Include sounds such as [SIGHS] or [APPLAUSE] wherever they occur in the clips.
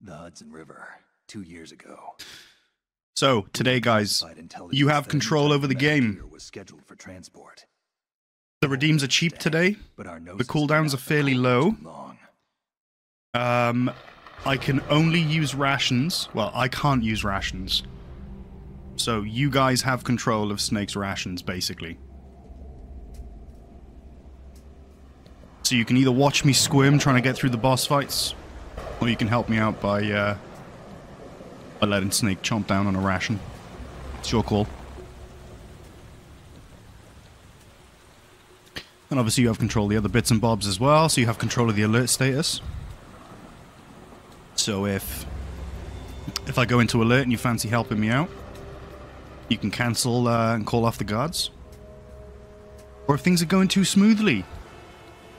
The Hudson River, two years ago. So, today, guys, you have control over the game. Was scheduled for transport, The redeems are cheap today. but our The cooldowns are fairly low. Um, I can only use rations. Well, I can't use rations. So you guys have control of Snake's rations, basically. So you can either watch me squirm trying to get through the boss fights, or you can help me out by, uh, by letting Snake chomp down on a ration. It's your call. And obviously you have control of the other bits and bobs as well, so you have control of the alert status. So if if I go into alert and you fancy helping me out, you can cancel uh, and call off the guards. Or if things are going too smoothly,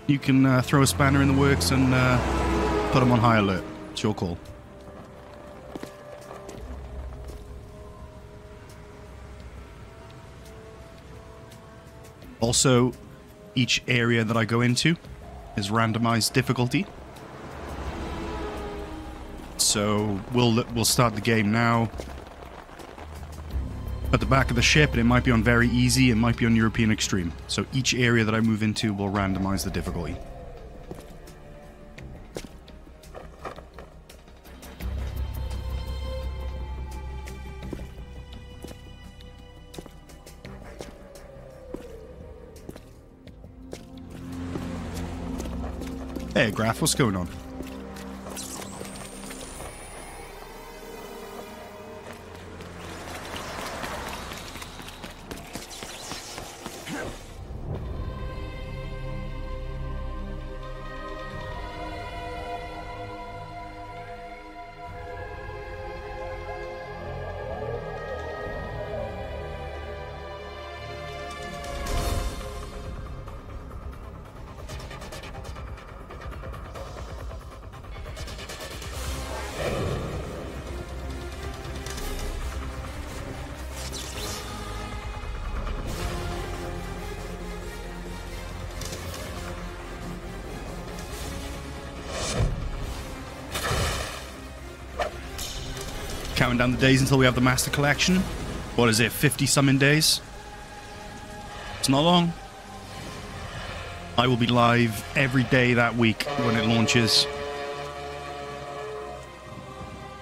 you can uh, throw a spanner in the works and uh, put them on high alert. It's your call. Also, each area that I go into is randomized difficulty. So we'll we'll start the game now. At the back of the ship, and it might be on very easy, it might be on European extreme. So each area that I move into will randomize the difficulty. Hey, Graph, what's going on? Counting down the days until we have the Master Collection. What is it, 50 summon days? It's not long. I will be live every day that week when it launches.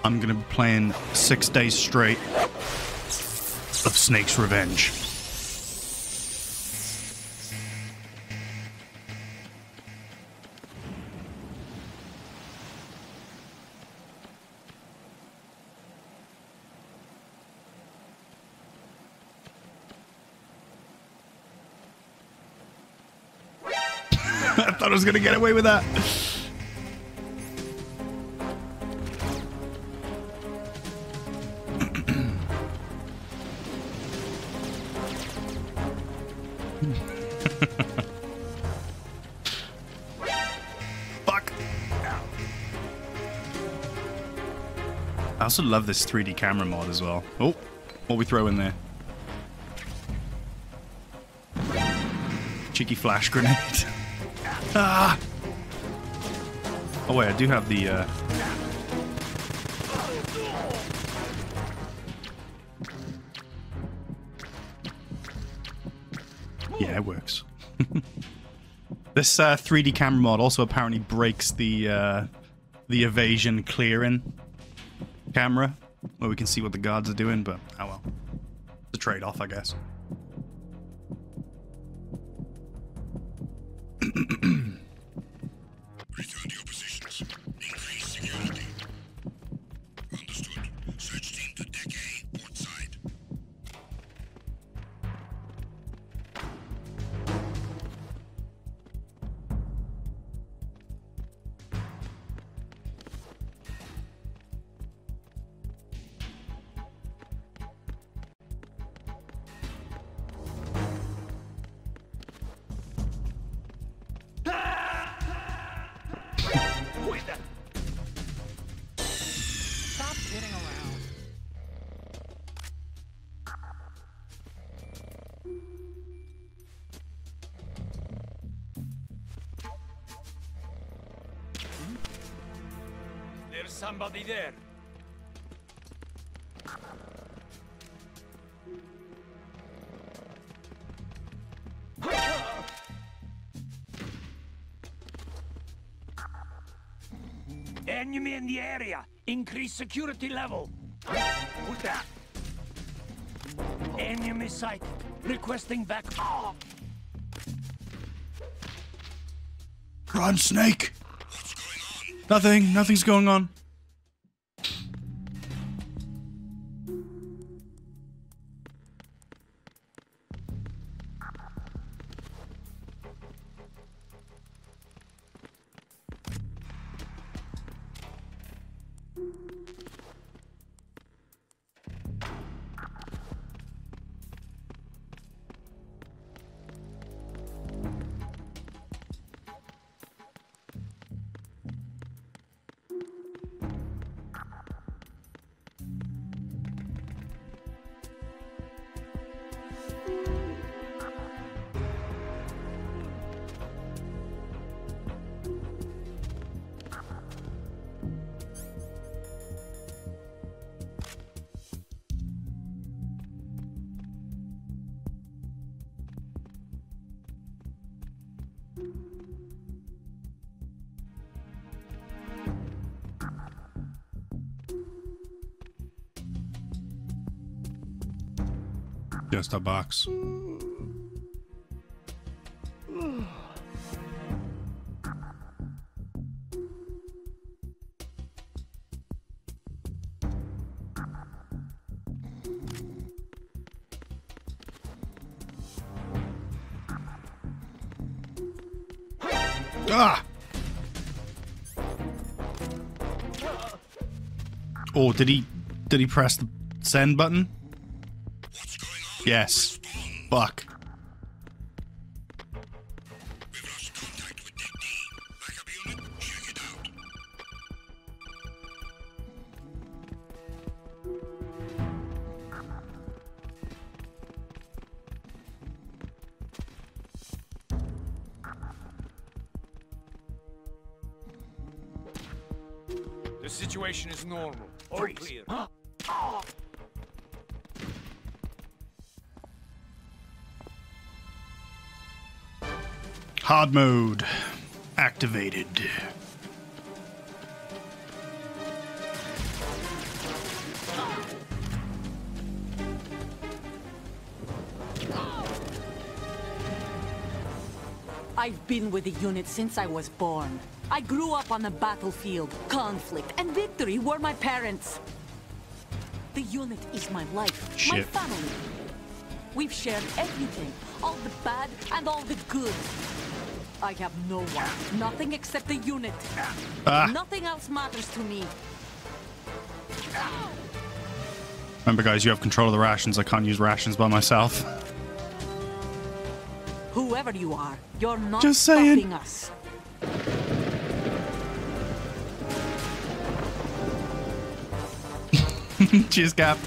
I'm going to be playing six days straight of Snake's Revenge. To get away with that. Fuck. I also love this 3D camera mod as well. Oh, what we throw in there? Cheeky flash grenade. [LAUGHS] ah! Oh wait, I do have the, uh... Yeah, it works. [LAUGHS] this uh, 3D camera mod also apparently breaks the uh, the evasion clearing camera, where we can see what the guards are doing, but oh well. It's a trade-off, I guess. There's somebody there. Enemy in the area. Increase security level. Put that. Enemy sighted. Requesting back. Oh, Run, Snake! Nothing. Nothing's going on. Just a box. Ah! Oh, did he did he press the send button? It Fuck. The situation is normal. All clear. [GASPS] Hard mode activated. I've been with the unit since I was born. I grew up on the battlefield. Conflict and victory were my parents. The unit is my life, my family. We've shared everything, all the bad and all the good. I have no one, nothing except the unit. Ah. Nothing else matters to me. Remember, guys, you have control of the rations. I can't use rations by myself. Whoever you are, you're not Just saying. stopping us. [LAUGHS] Cheers, Cap.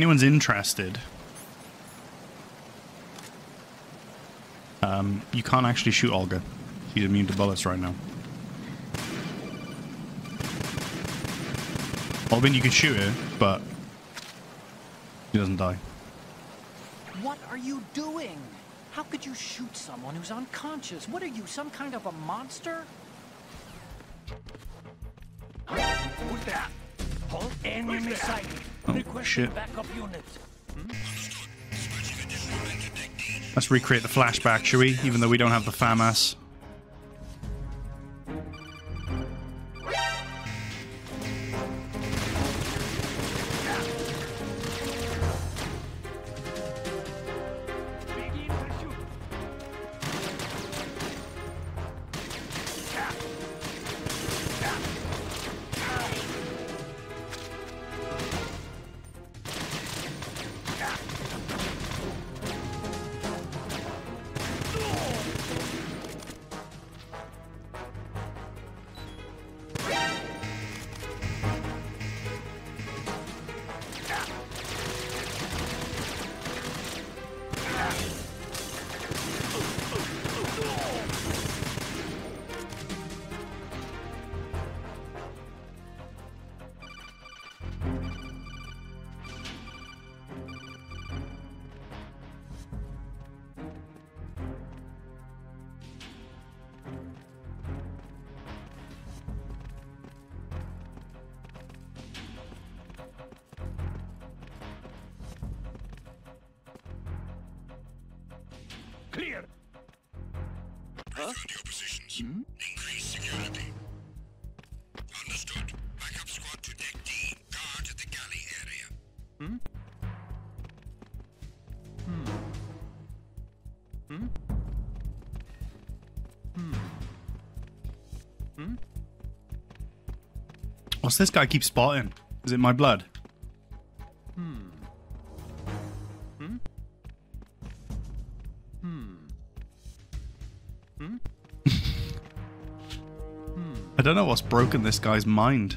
Anyone's interested, um, you can't actually shoot Olga. She's immune to bullets right now. Albin, you can shoot her, but she doesn't die. What are you doing? How could you shoot someone who's unconscious? What are you, some kind of a monster? Who's that? Halt. Enemy sighted. Oh, shit. Let's recreate the flashback, shall we? Even though we don't have the FAMAS. This guy keep spotting? Is it my blood? I don't know what's broken this guy's mind.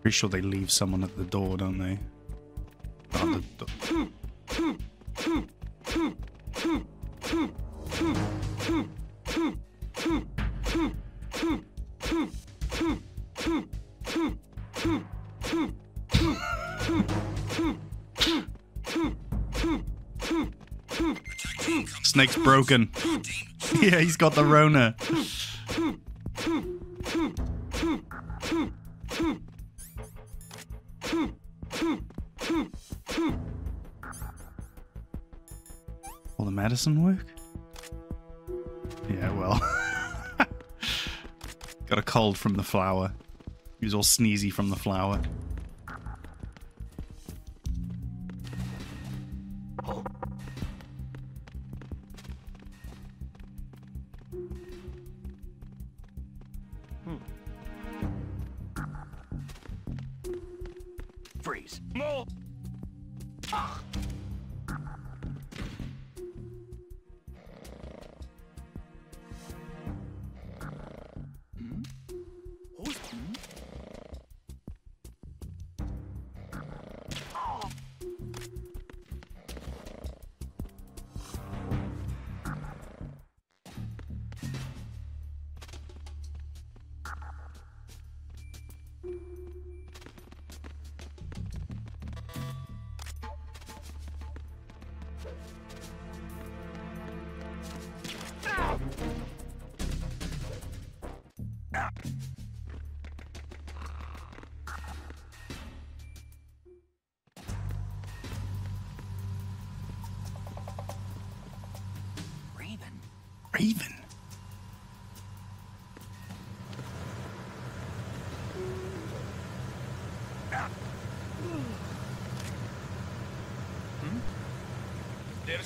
Pretty sure they leave someone at the door, don't they? Snake's broken. [LAUGHS] yeah, he's got the Rona. Will the medicine work? Yeah, well. [LAUGHS] got a cold from the flower. He was all sneezy from the flower.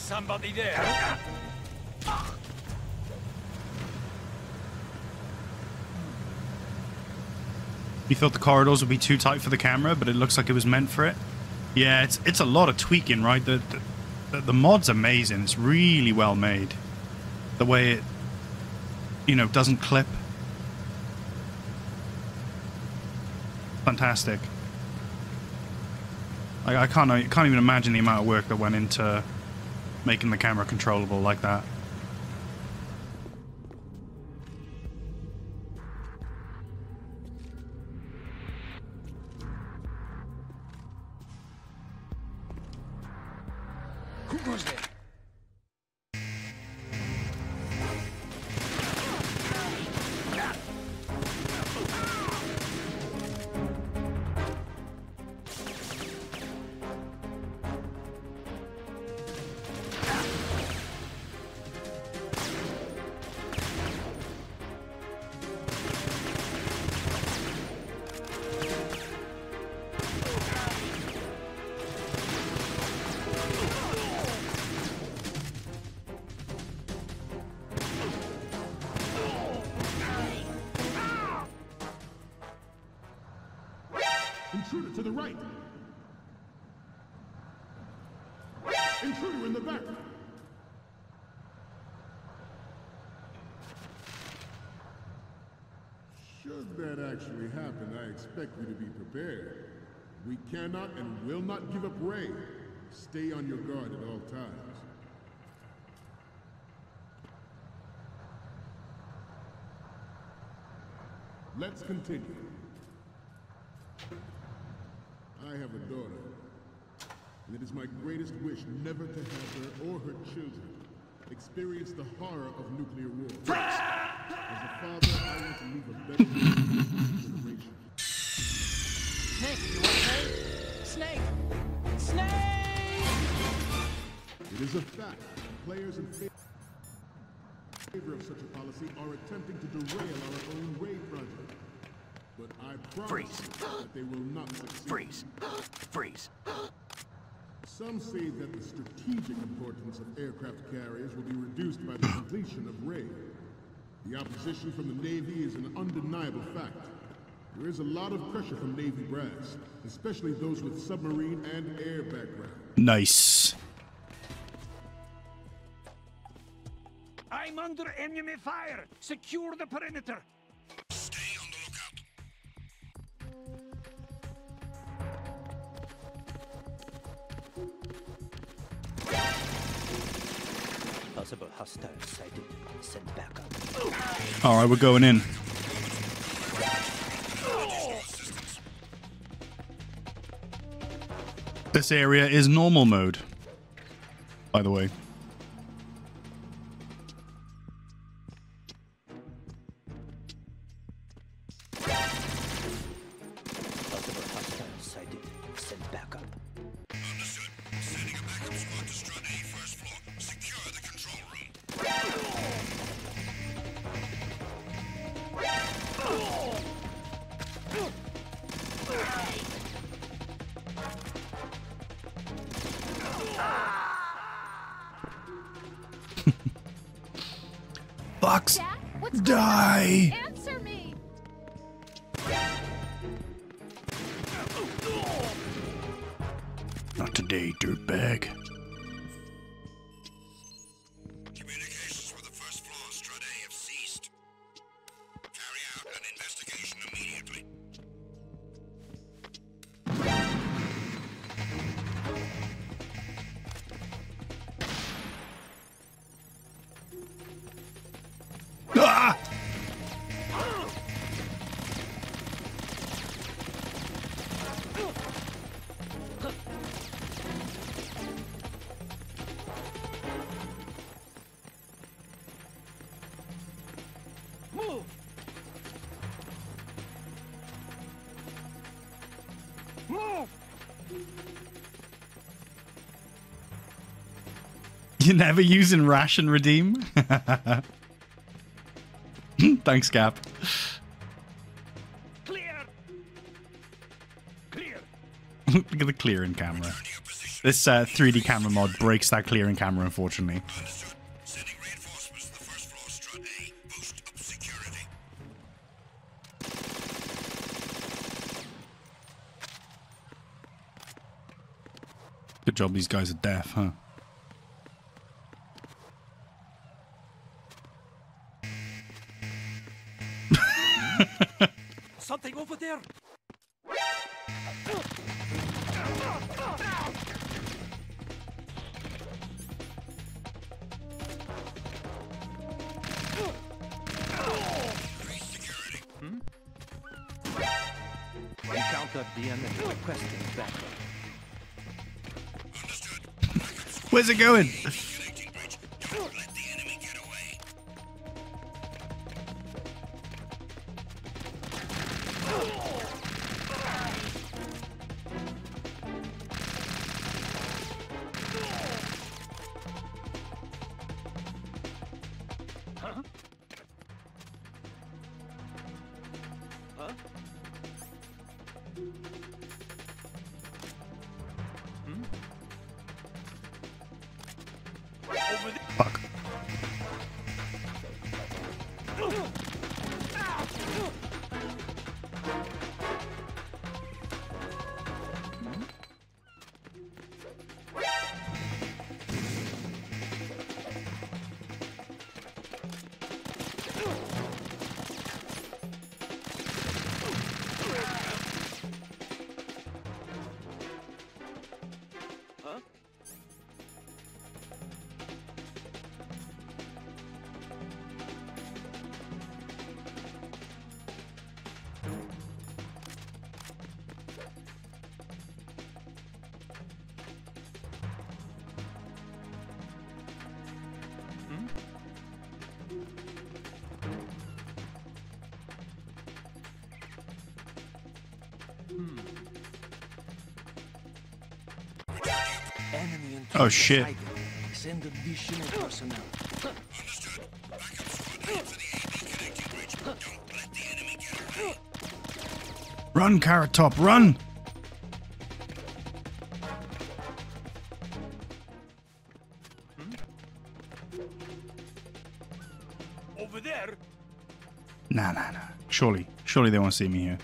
Somebody there. You thought the corridors would be too tight for the camera, but it looks like it was meant for it. Yeah, it's it's a lot of tweaking, right? The the, the, mod's amazing. It's really well made. The way it, you know, doesn't clip. Fantastic. I, I can't I can't even imagine the amount of work that went into making the camera controllable like that. Who goes there? Actually happen, I expect you to be prepared. We cannot and will not give up Ray. Stay on your guard at all times. Let's continue. I have a daughter, and it is my greatest wish never to have her or her children experience the horror of nuclear war. It is a fact players in favor of such a policy are attempting to derail our own Ray project. But I promise Freeze. that they will not succeed. Freeze. Freeze. Some say that the strategic importance of aircraft carriers will be reduced by the completion of Ray. The opposition from the Navy is an undeniable fact. There is a lot of pressure from Navy brass, especially those with submarine and air background. Nice. I'm under enemy fire. Secure the perimeter. Stay on the lookout. Possible hostiles sighted. Send backup. All right, we're going in. This area is normal mode. By the way. You never using ration redeem? [LAUGHS] Thanks, Cap. Clear. Clear. [LAUGHS] Look at the clearing camera. This uh, 3D camera mod breaks that clearing camera, unfortunately. Understood. Sending reinforcements to the first floor Strut A. Boost up security. Good job these guys are deaf, huh? Where's it going? The enemy get away. Run, Carrot Top, run! Over there. Nah, nah, nah. Surely, surely they won't see me here.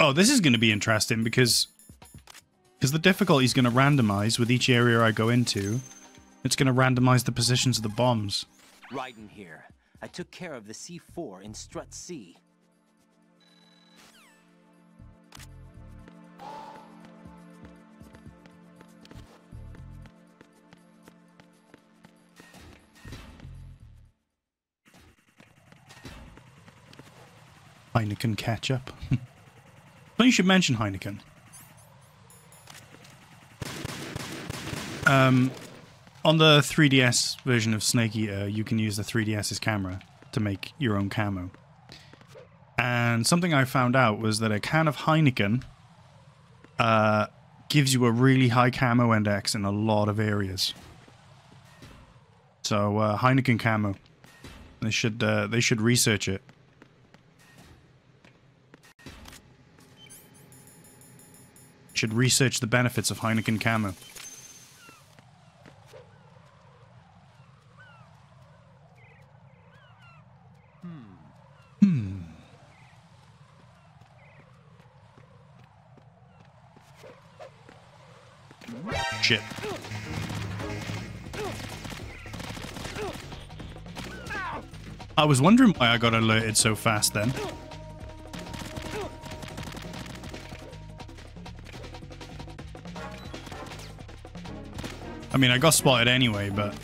Oh, this is going to be interesting because because the difficulty is going to randomize with each area I go into. It's going to randomize the positions of the bombs. Right in here. I took care of the C4 in Strut C. Heineken ketchup. [LAUGHS] But you should mention Heineken. Um, on the 3DS version of Snake Eater, you can use the 3DS's camera to make your own camo. And something I found out was that a can of Heineken uh, gives you a really high camo index in a lot of areas. So uh, Heineken camo, they should uh, they should research it. Should research the benefits of Heineken camo. Hmm. Shit. I was wondering why I got alerted so fast then. I mean, I got spotted anyway, but...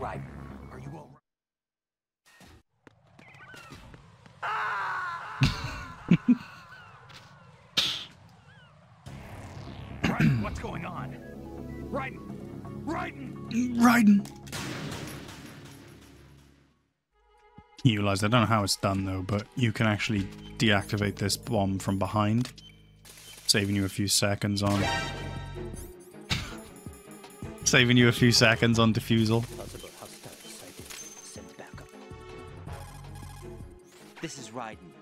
Right. Are you all right? [LAUGHS] Raiden, what's going on? Raiden! Raiden! Raiden! Realize, I don't know how it's done though, but you can actually deactivate this bomb from behind, saving you a few seconds on... [LAUGHS] saving you a few seconds on defusal. This is Raiden.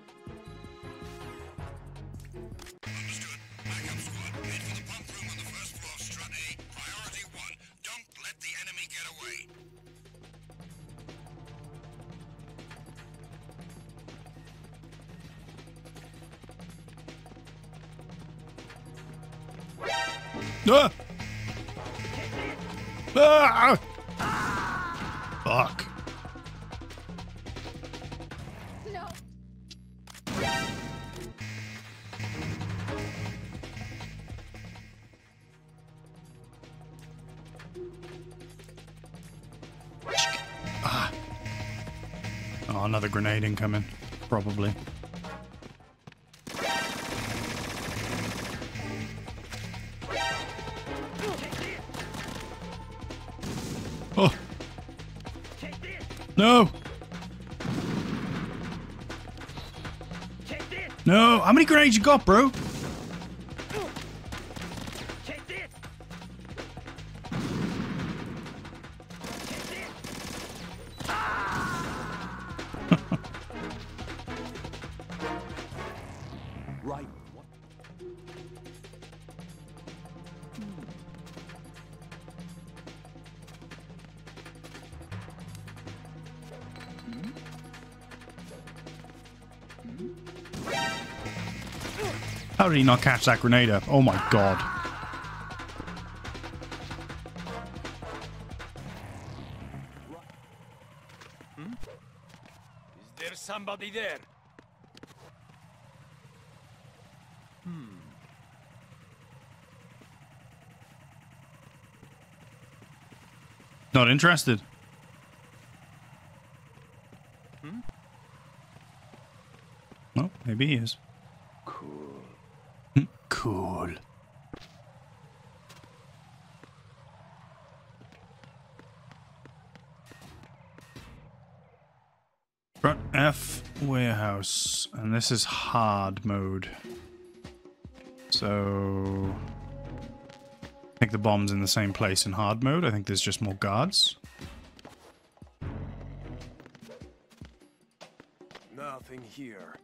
Grenade incoming. Probably. Oh. No! No! How many grenades you got, bro? How did he not catch that grenade? Oh my god. Is there somebody there? Hmm. Not interested. Hmm? Well, maybe he is. Cool. Cool. Strut F warehouse, and this is hard mode. So I think the bomb's in the same place in hard mode. I think there's just more guards. Nothing here.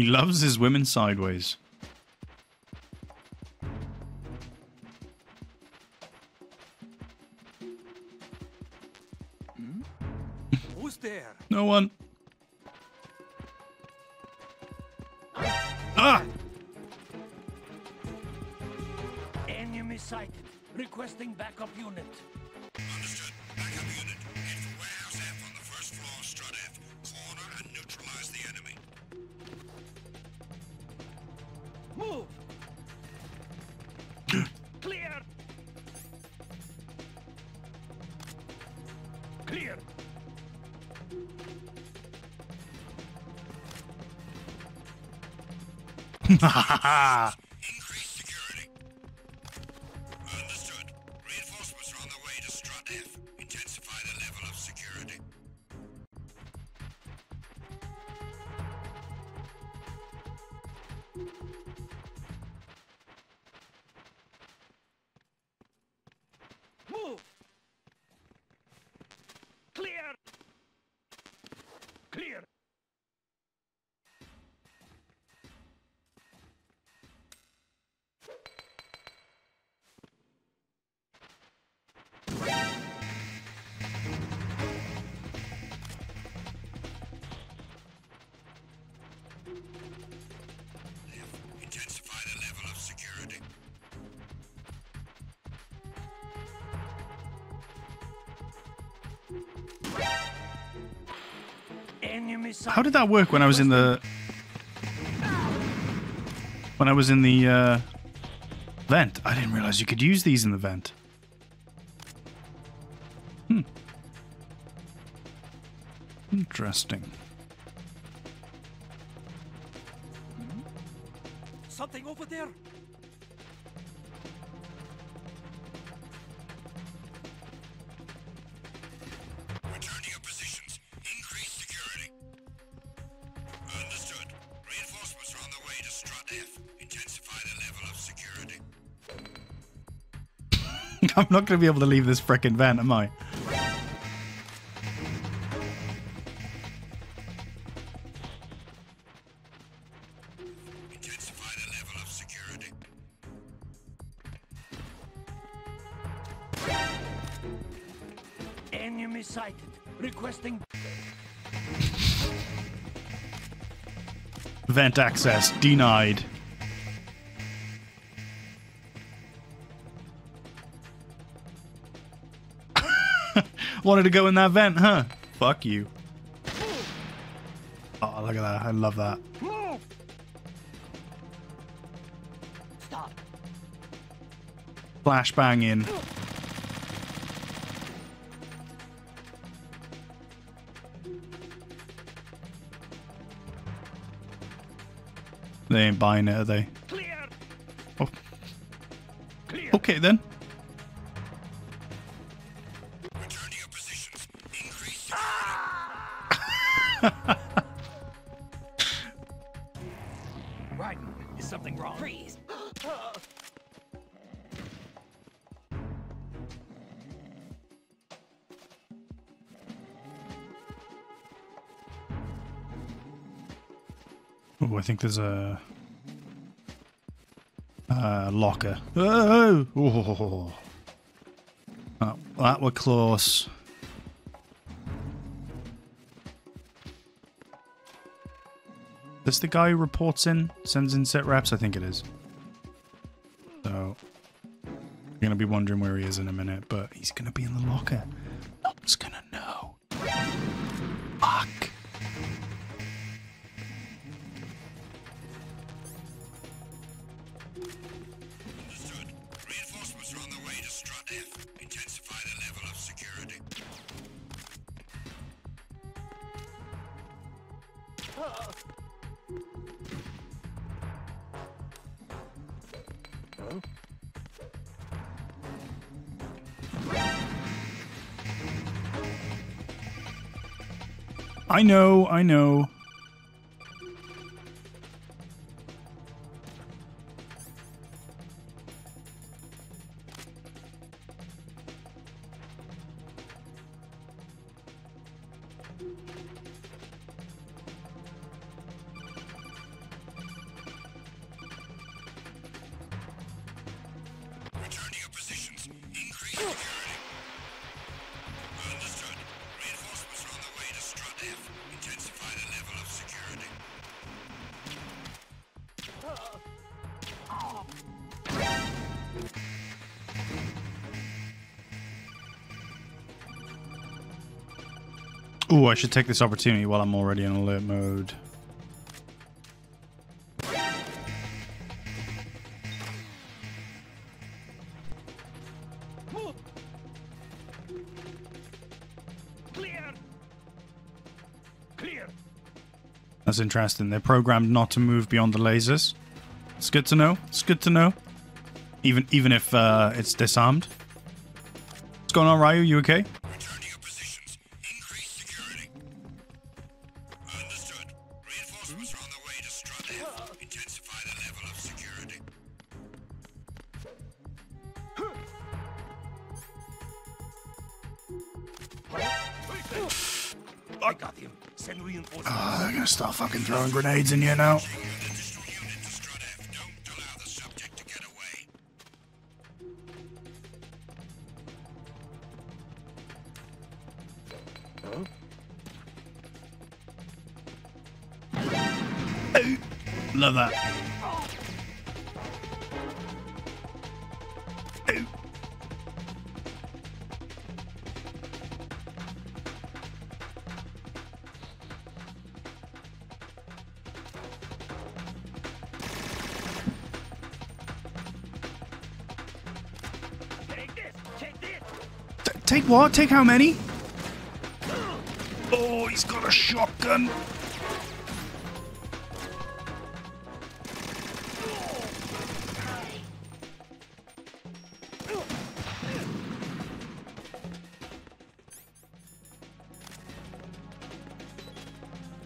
He loves his women sideways. How did that work when I was in the when I was in the uh, vent? I didn't realize you could use these in the vent. Hmm. Interesting. Something over there? I'm not going to be able to leave this frickin' vent, am I? Intensify the level of security. Enemy sighted. Requesting Vent access denied. Wanted to go in that vent, huh? Fuck you. Oh, look at that. I love that. Stop. Flashbang in. They ain't buying it, are they? Clear! Oh, Clear! okay then. I think there's a uh, locker. Oh, oh. Oh, that were close. This the guy who reports in, sends in set reps? I think it is. So, you're going to be wondering where he is in a minute, but he's going to be in the locker. Understood. Reinforcements are on the way to Strut F. Intensify the level of security. I know, I know. Ooh, I should take this opportunity while I'm already in alert mode. That's interesting. They're programmed not to move beyond the lasers. It's good to know. It's good to know. Even even if uh, it's disarmed. What's going on, Ryu? You okay? Start fucking throwing grenades in here now. Take what? Take how many? Oh, he's got a shotgun.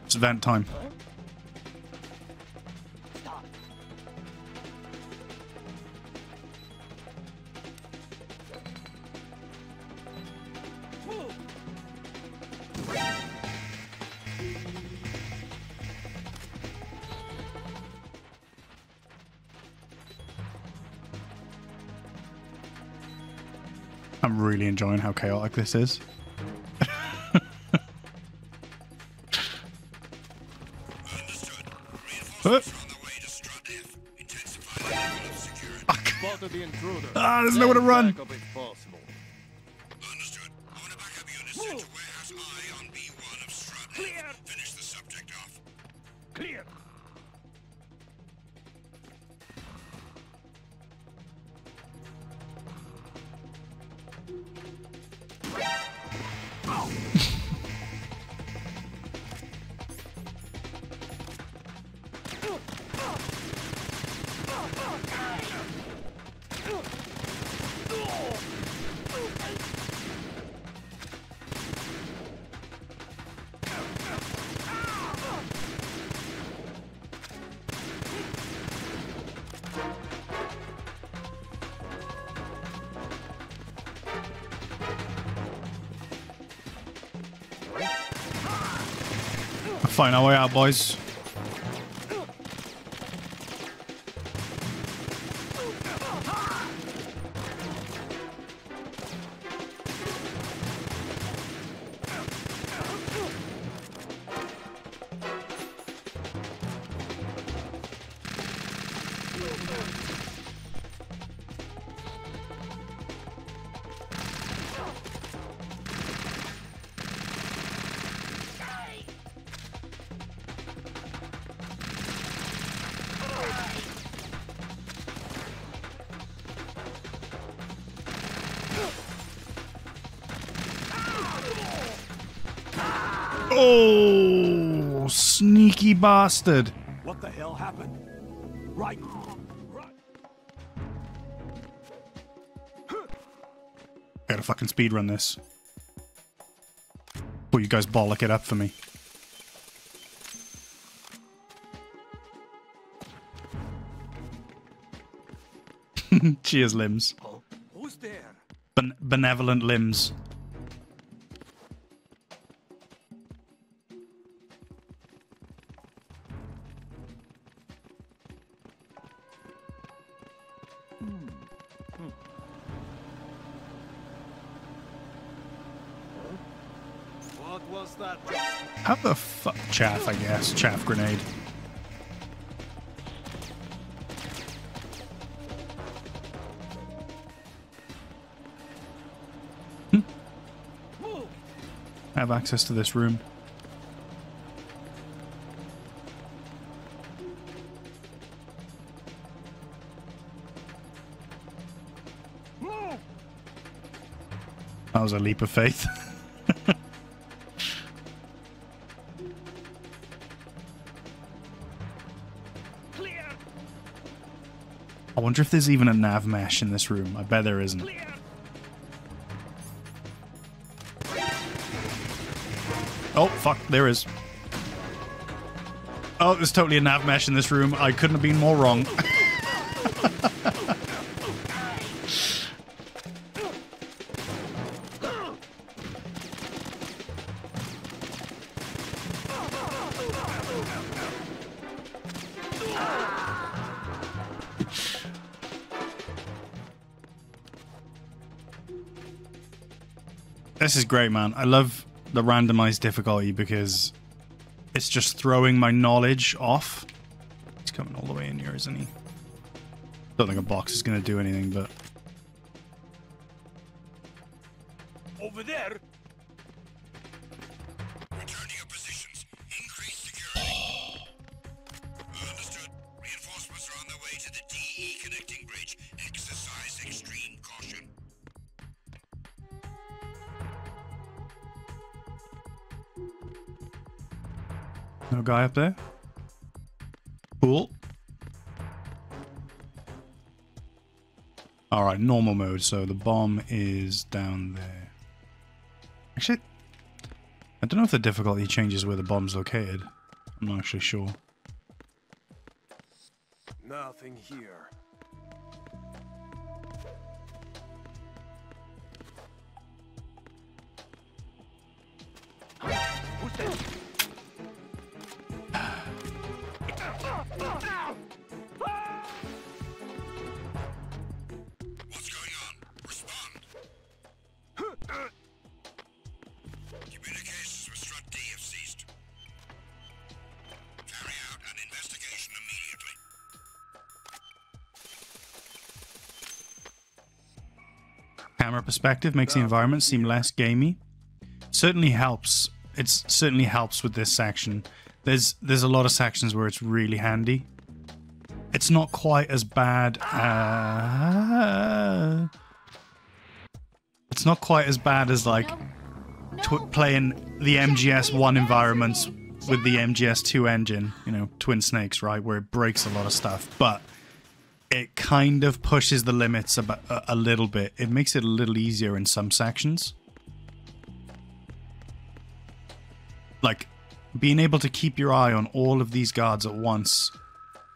It's event time. Enjoying how chaotic this is. Huh? Reinforcements are on the way to Strut F. Intensify the level of security. Spotted the intruder. Ah, there's nowhere to run. Find our way out, boys. Sneaky bastard. What the hell happened? Right. Right. Gotta fucking speedrun this. Before you guys bollock it up for me. [LAUGHS] Cheers, limbs. Who's there? Ben- benevolent limbs. Chaff, I guess. Chaff grenade. Hmm. I have access to this room. That was a leap of faith. [LAUGHS] wonder if there's even a nav mesh in this room. I bet there isn't. Oh, fuck, there is. Oh, there's totally a nav mesh in this room. I couldn't have been more wrong. [LAUGHS] This is great, man. I love the randomized difficulty because it's just throwing my knowledge off. He's coming all the way in here, isn't he? Don't think a box is going to do anything, but... Over there. Guy up there? Cool. Alright, normal mode, so the bomb is down there. Actually, I don't know if the difficulty changes where the bomb's located. I'm not actually sure. Nothing here. Who's? Perspective makes the environment seem less gamey. Certainly helps. It certainly helps with this section. There's there's a lot of sections where it's really handy. It's not quite as bad. Uh, it's not quite as bad as like tw- playing the MGS one environments with the MGS two engine. You know, Twin Snakes, right, where it breaks a lot of stuff, but it kind of pushes the limits a, a, little bit. It makes it a little easier in some sections. Like, being able to keep your eye on all of these guards at once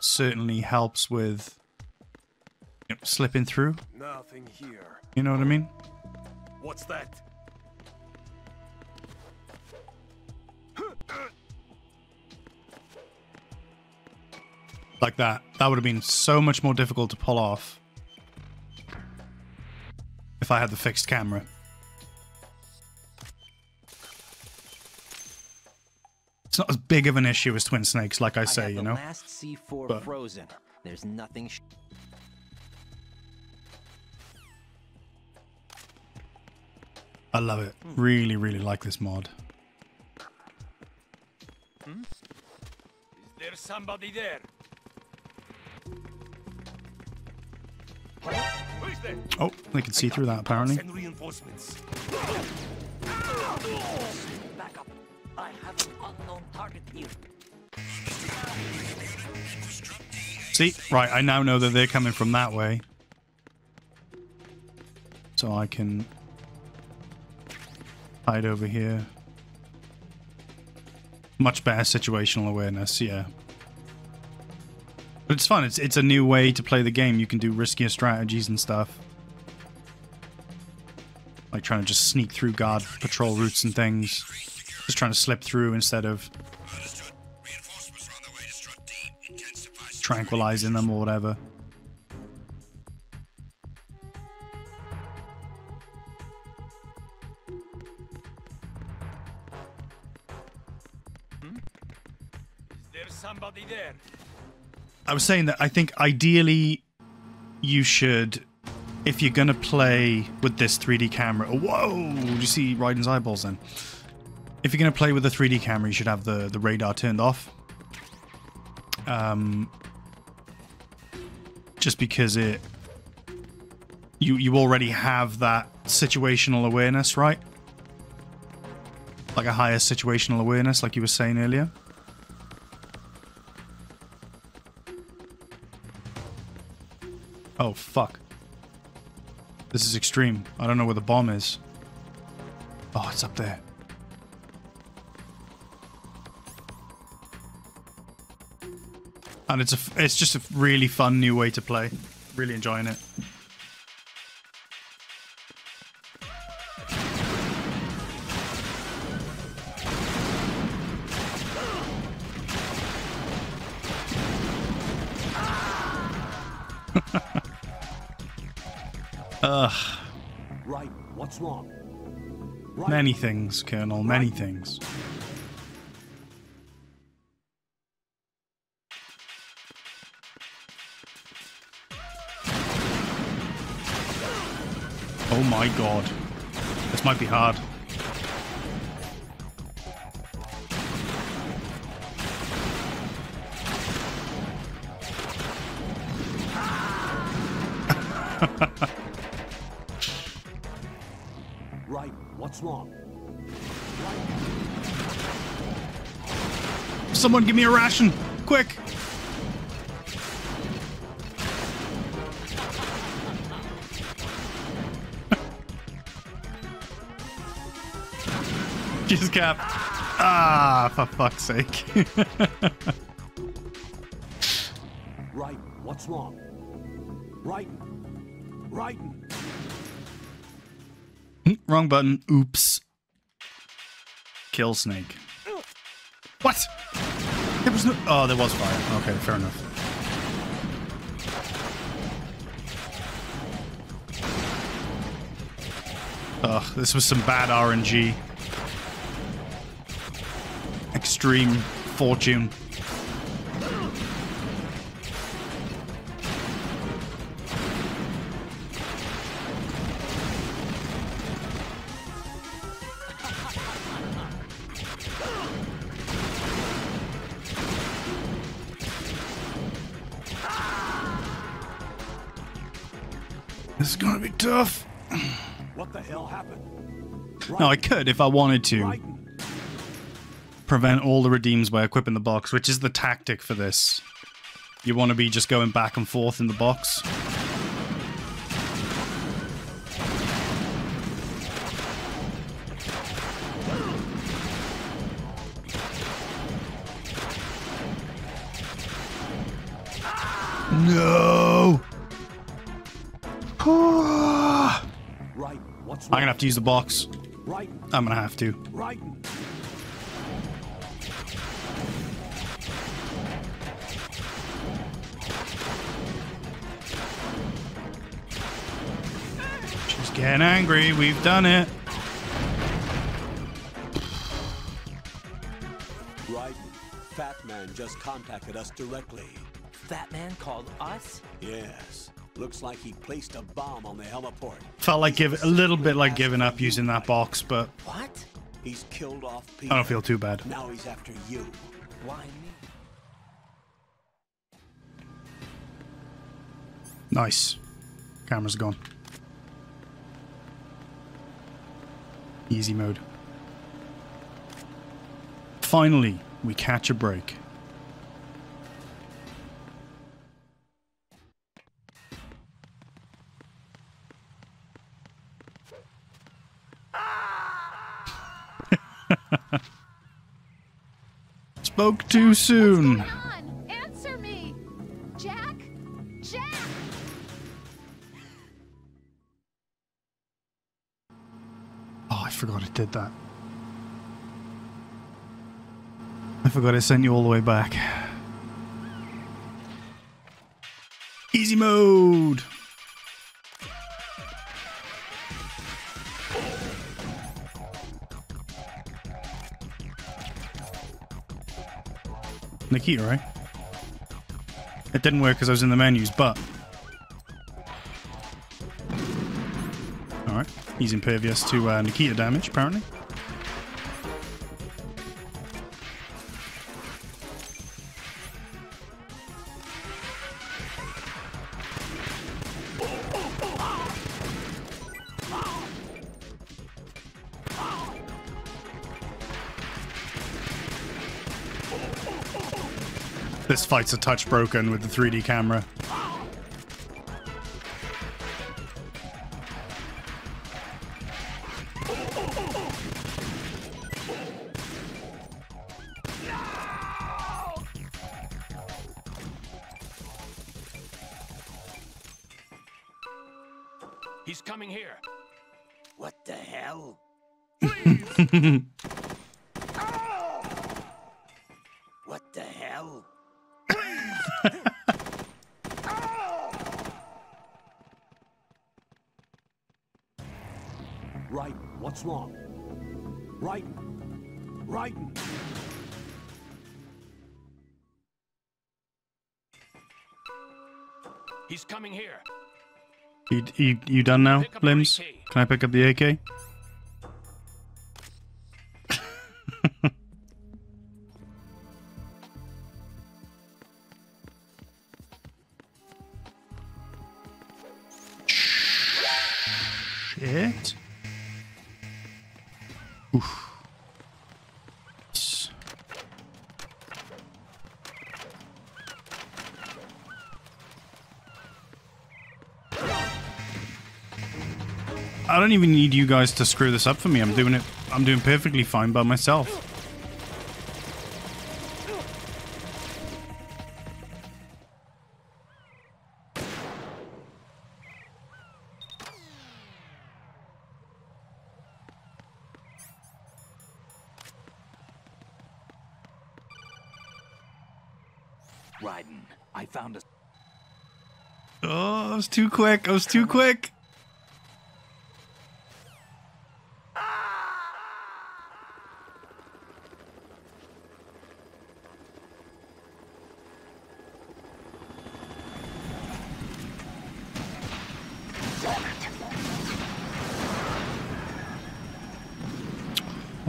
certainly helps with you know, slipping through. Nothing here. You know what I mean? What's that? Like that. That would have been so much more difficult to pull off if I had the fixed camera. It's not as big of an issue as Twin Snakes, like I say, have you the know? last C4 But- frozen. There's nothing. Sh- I love it. Really, really like this mod. Hmm? Is there somebody there? Oh, they can see through that apparently. Send reinforcements. Back up. I I have an unknown target here. See? Right, I now know that they're coming from that way. So I can hide over here. Much better situational awareness, yeah. But it's fun. It's it's a new way to play the game. You can do riskier strategies and stuff. Like trying to just sneak through guard patrol routes and things. Just trying to slip through instead of Understood. Reinforcements are on their way to Strut D. Intensify security. tranquilizing them or whatever. I was saying that I think ideally you should, if you're gonna play with this 3D camera. Whoa! Did you see Raiden's eyeballs then? If you're gonna play with the 3D camera, you should have the the radar turned off. Um, just because it, you you already have that situational awareness, right? Like a higher situational awareness, like you were saying earlier. Oh, fuck. This is extreme. I don't know where the bomb is. Oh, it's up there. And it's a, it's just a really fun new way to play. Really enjoying it. Ugh. Right, what's wrong? Many things, Colonel. Many things. Oh my god. This might be hard. Someone give me a ration! Quick! [LAUGHS] Just cap. Ah, for fuck's sake. [LAUGHS] Right, what's wrong? Right, right. Wrong button. Oops. Kill snake. What? There was no. Oh, there was fire. Okay, fair enough. Ugh, this was some bad RNG. Extreme fortune. Could if I wanted to prevent all the redeems by equipping the box, which is the tactic for this. You want to be just going back and forth in the box. No! I'm [SIGHS] right, what's wrong? gonna have to use the box. Right, I'm gonna have to. right. She's getting angry. We've done it. Right. Fat Man just contacted us directly. Fat Man called us? Yes. Looks like he placed a bomb on the heliport. Felt like give a little bit like giving up using that box, but What? He's killed off Peter. I don't feel too bad. Now he's after you. Why me? Nice. Camera's gone. Easy mode. Finally, we catch a break. Spoke too soon. What's going on? Answer me! Jack? Jack! Oh, I forgot it did that. I forgot it sent you all the way back. Easy mode! Nikita, right? It didn't work because I was in the menus, but... Alright, he's impervious to uh, Nikita damage, apparently. Fight's a touch broken with the 3D camera. He's coming here. What the hell? [LAUGHS] What the hell? Right, what's wrong? Right, right. He's coming here. You, you, you done now, Pick Limbs? Can I pick up the AK? Need you guys to screw this up for me. I'm doing it. I'm doing perfectly fine by myself. Raiden, I found a Oh, I was too quick. I was too quick.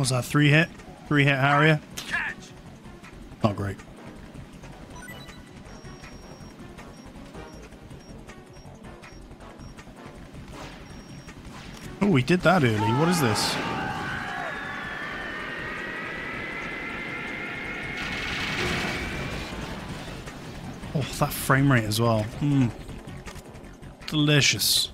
Was that three hit? Three hit Harrier? Not great. Oh, we did that early. What is this? Oh, that frame rate as well. Mmm. Delicious.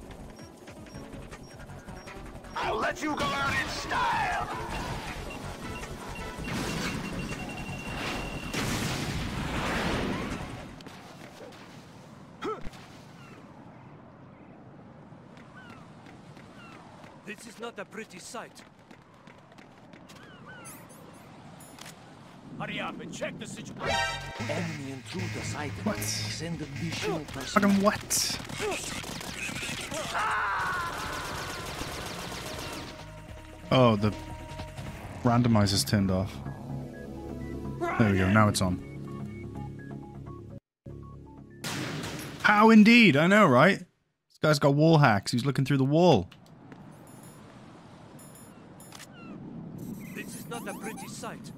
This is not a pretty sight. Hurry up and check the situation. enemy intruder sighted. What? Send additional personnel. Fucking what? Oh, the randomizer's turned off. There we go, now it's on. How indeed, I know, right? This guy's got wall hacks, he's looking through the wall. This is not a pretty sight.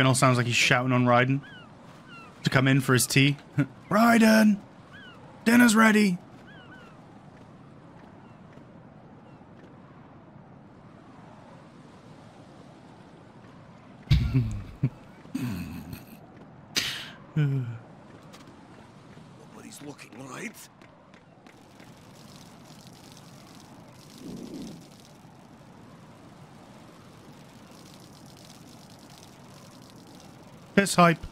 Colonel sounds like he's shouting on Raiden to come in for his tea. [LAUGHS] Raiden! Dinner's ready! Nobody's looking, right? Piss hype.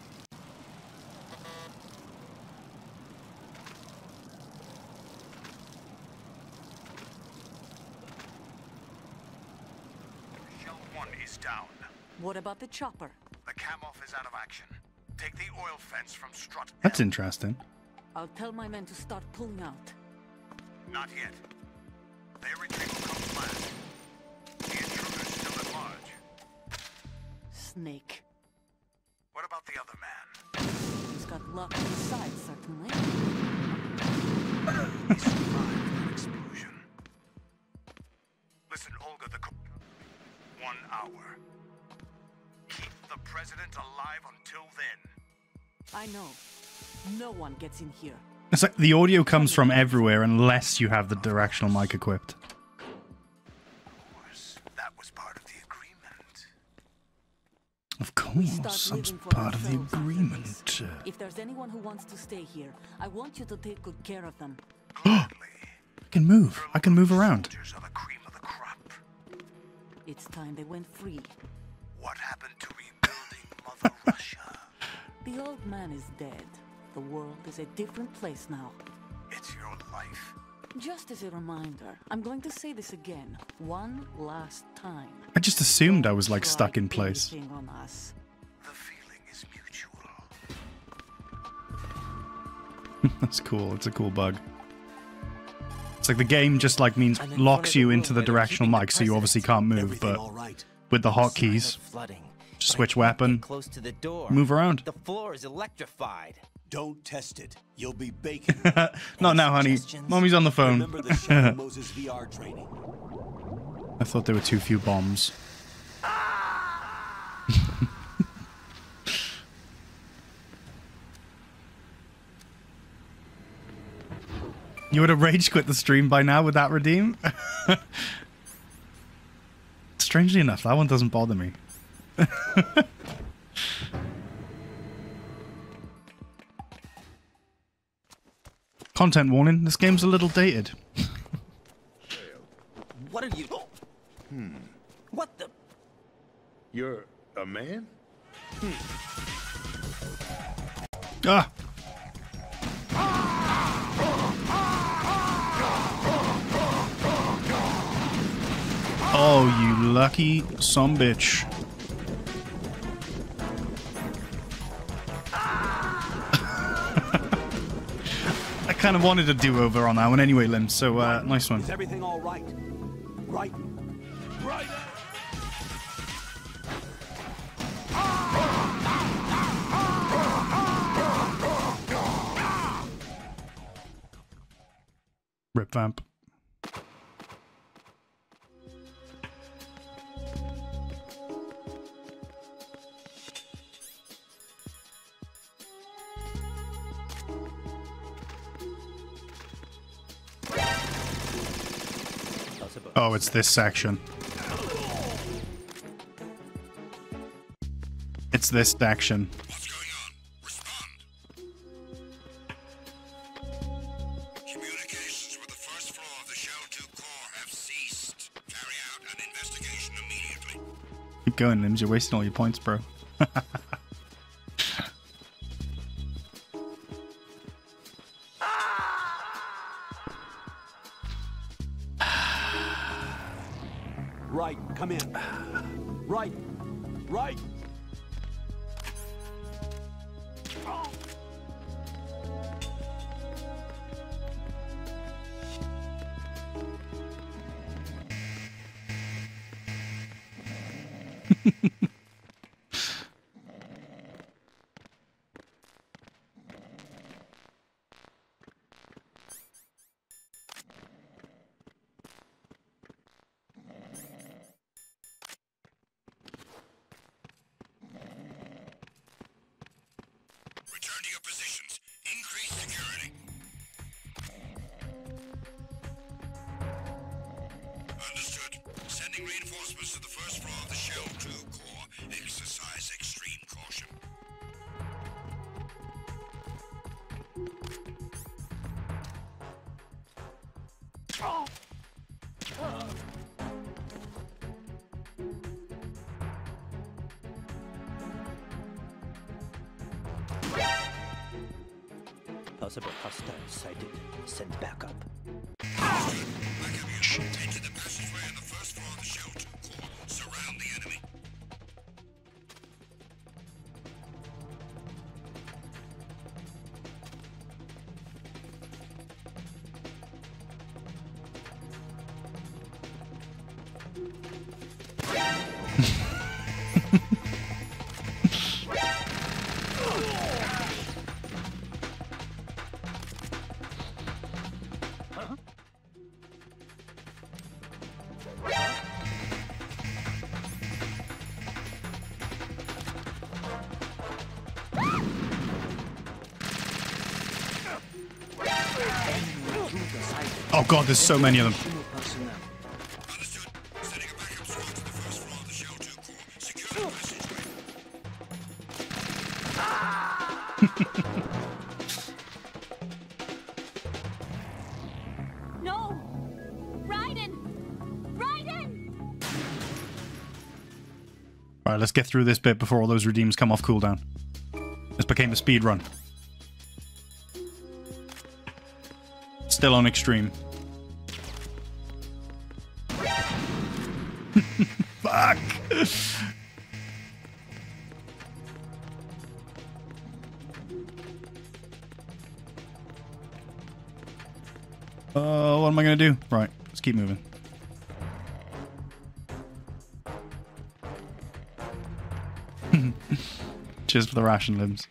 Shell 1 is down. What about the chopper? The cam off is out of action. Take the oil fence from strut That's interesting. I'll tell my men to start pulling out. Not yet. Their retreat will come last. The intruder's still at large. Snake. Gets in here. It's like the audio comes from everywhere unless you have the directional mic equipped. That was part of the agreement. Of course, start that's part of the agreement. If there's anyone who wants to stay here, I want you to take good care of them. [GASPS] I can move. I can move around. It's time they went free. What happened to rebuilding Mother [LAUGHS] Russia? The old man is dead. The world is a different place now. It's your life. Just as a reminder, I'm going to say this again, one last time. I just assumed I was like stuck in place. Anything on us. The feeling is mutual. [LAUGHS] That's cool. It's a cool bug. It's like the game just like means I'm in front locks you into the directional mic, so you obviously can't move. But all right? with the Sign hotkeys, switch but I can't weapon, Close to the door. move around. The floor is electrified. Don't test it. You'll be baking. [LAUGHS] Not now, honey. Mommy's on the phone. Remember the [LAUGHS] Moses VR training. I thought there were too few bombs. [LAUGHS] you would have rage quit the stream by now with that redeem? Strangely enough, that one doesn't bother me. Content warning, this game's a little dated. What are you? Hmm. What the? You're a man? Ah! Oh, you lucky some bitch. Kind of wanted a do-over on that one anyway, Lim, so uh, nice one. Is everything all right? Right. Right. Rip vamp. Oh, it's this section. It's this section. Communications with the first floor of the Shell 2 core have ceased. Carry out an investigation immediately. Keep going, Limbs. You're wasting all your points, bro. [LAUGHS] Come in. Right. Right. God, there's so many of them. Shield personnel. Understood. Setting a backup squad to the first floor of the Shell 2 core. Secure the passageway. No! Raiden! Raiden! Alright, let's get through this bit before all those redeems come off cooldown. This became a speed run. Still on extreme. Do? Right, let's keep moving. [LAUGHS] Cheers for the ration limbs.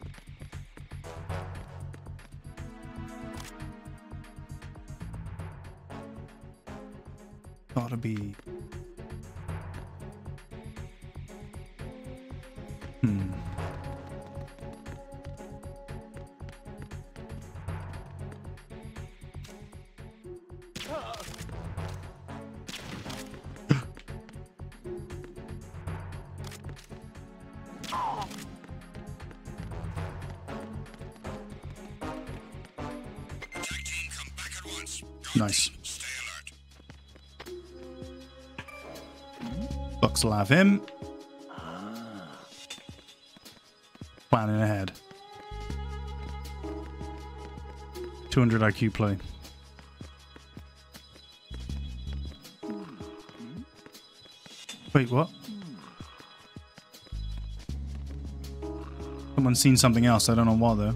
Have ah. him. Planning ahead. 200 IQ play. Wait, what? Someone's seen something else. I don't know what though.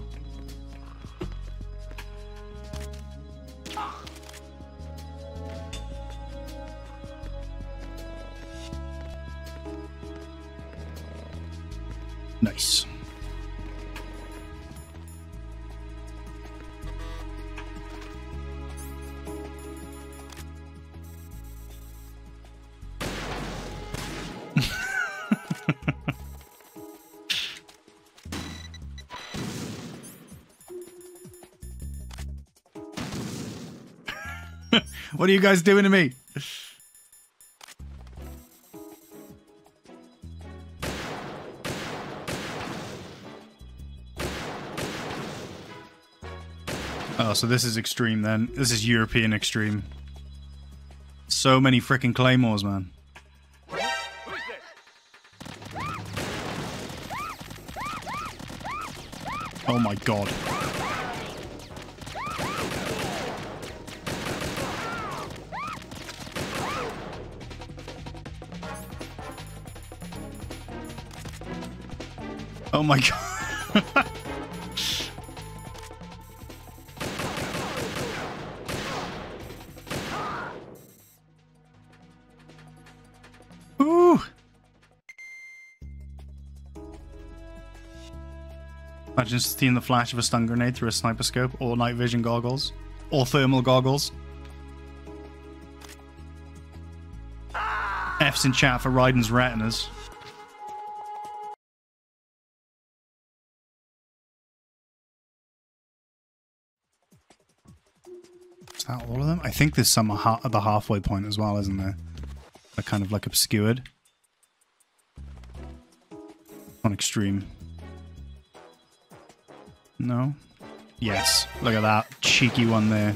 What are you guys doing to me? Oh, so this is extreme then. This is European extreme. So many freaking claymores, man. Oh my god. Oh my god. Ooh. Imagine seeing the flash of a stun grenade through a sniper scope, or night vision goggles, or thermal goggles. F's in chat for Raiden's retinas. Think there's some at the halfway point as well, isn't there? They're kind of like obscured. On extreme. No? Yes. Look at that cheeky one there.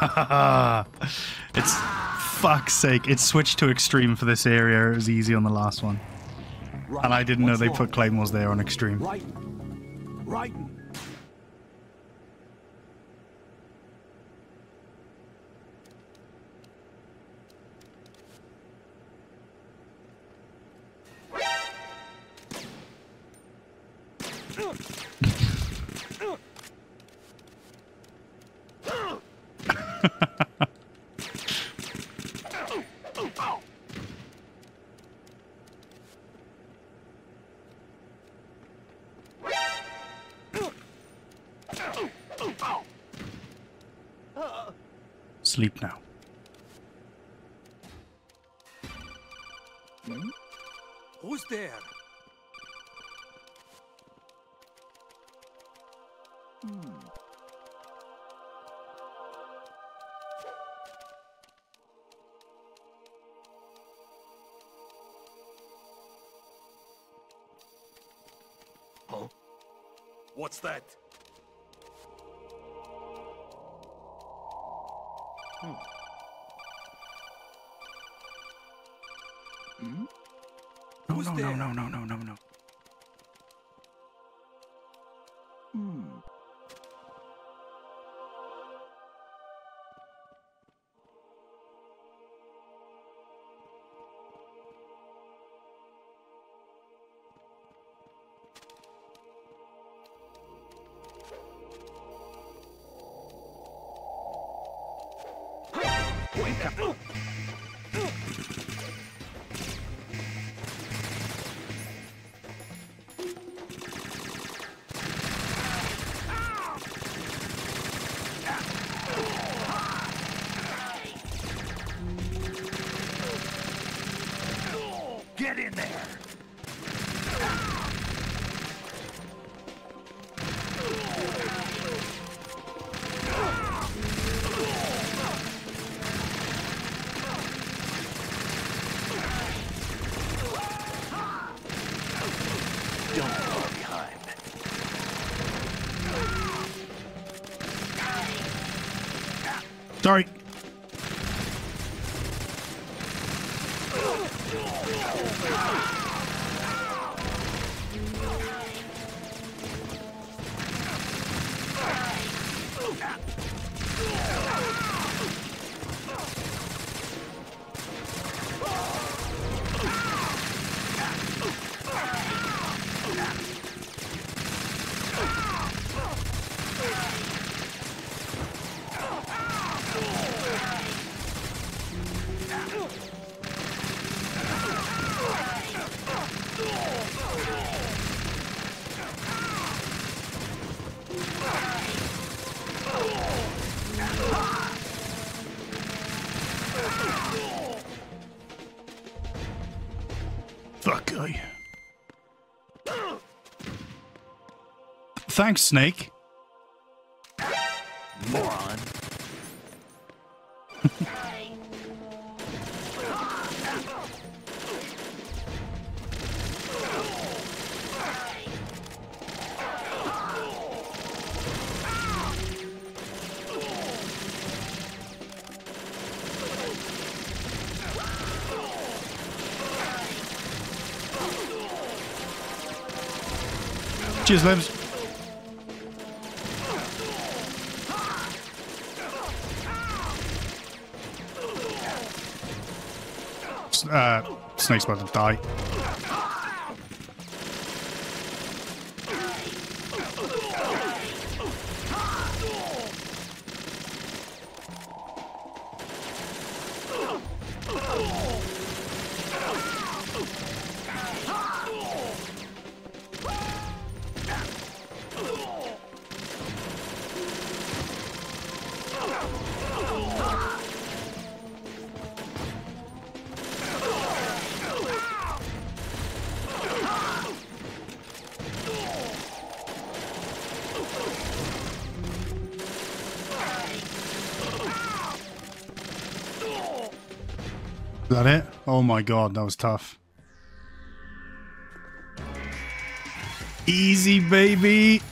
[LAUGHS] it's fuck's sake. It switched to extreme for this area. It was easy on the last one. And I didn't know they wrong? put claymores there on extreme. Right. Right. What's that? Thanks, Snake. Moron. Cheers, Lives. Snake's about to die. Is that it? Oh my god, that was tough. Easy, baby.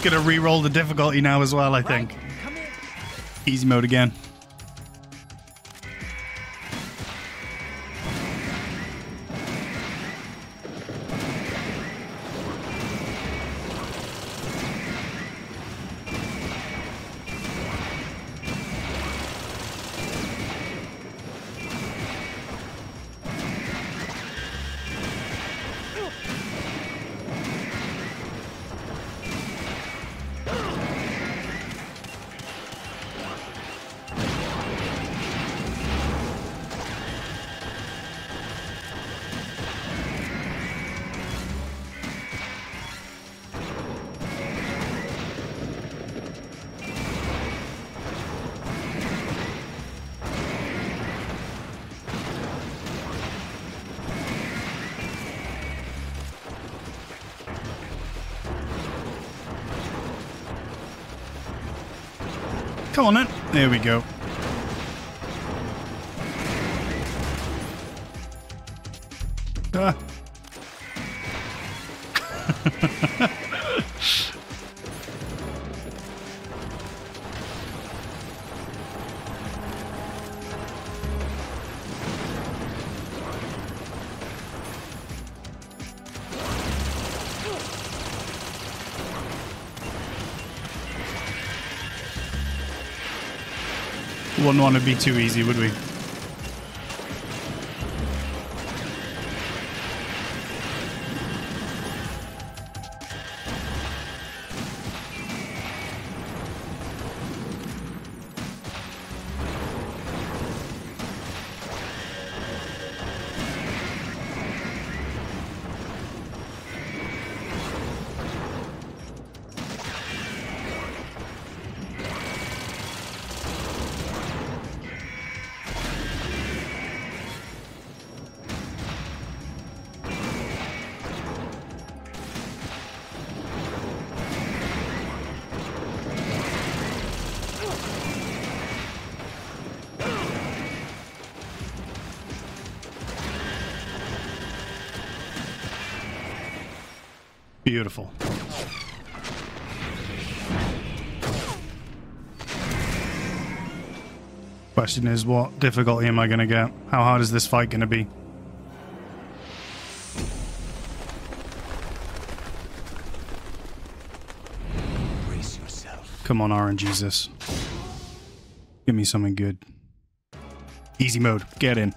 It's going to re-roll the difficulty now as well, I think. Easy mode again. Come on then. There we go. Wouldn't want to be too easy, would we? Beautiful. Question is, what difficulty am I going to get? How hard is this fight going to be? Brace yourself. Come on, RNGesus. Give me something good. Easy mode. Get in.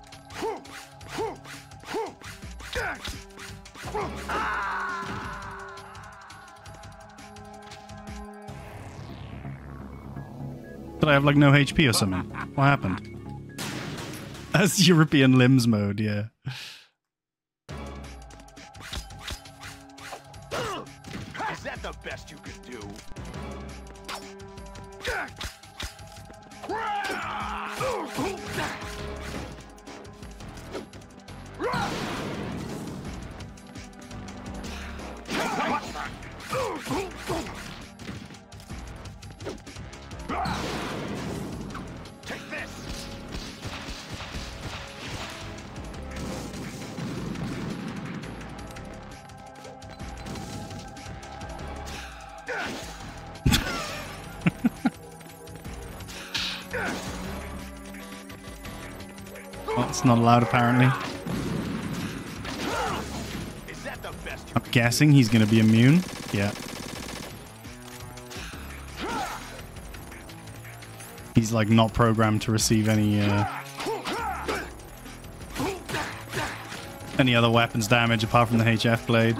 Have like no HP or something? What happened? That's [LAUGHS] European limbs mode, yeah. Is that the best you could do? Not allowed apparently. I'm guessing he's going to be immune. Yeah. He's like not programmed to receive any uh any other weapons damage apart from the HF blade.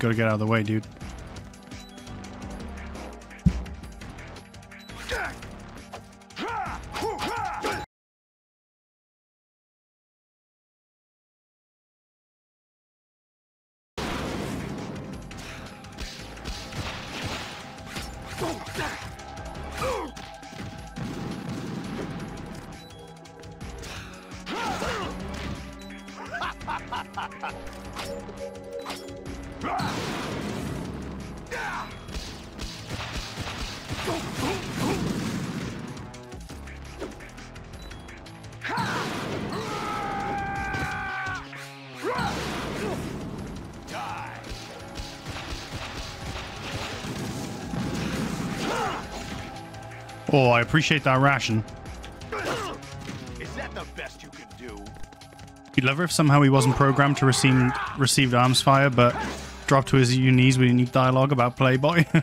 You gotta get out of the way, dude. Oh, I appreciate that ration. Is that the best you can do? You'd love if somehow he wasn't programmed to receive received arms fire, but dropped to his knees with unique dialogue about Playboy. [LAUGHS]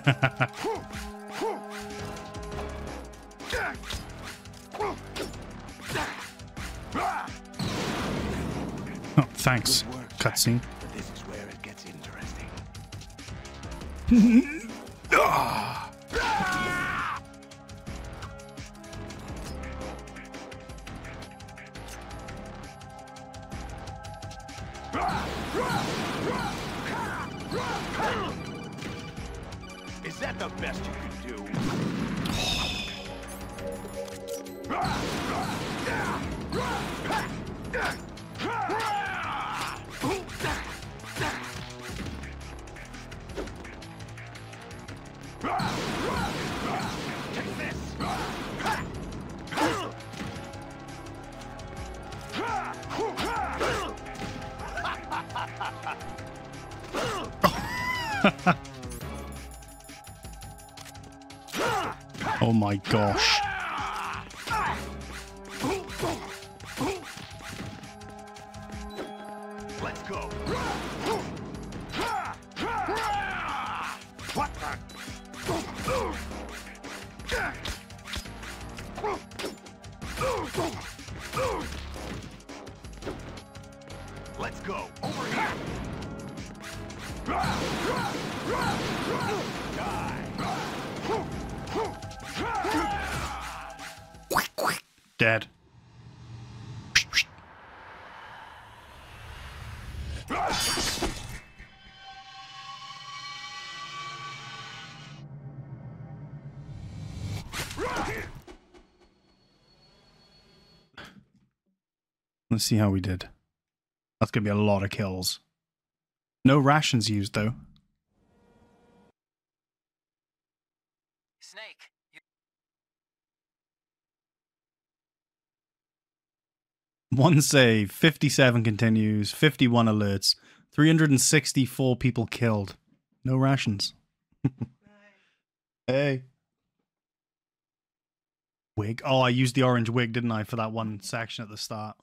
oh, thanks. Cutscene. [LAUGHS] my gosh. Let's see how we did. That's gonna be a lot of kills. No rations used though. Snake, you One save, 57 continues, 51 alerts, 364 people killed. No rations. [LAUGHS] hey. Wig. Oh, I used the orange wig, didn't I, for that one section at the start?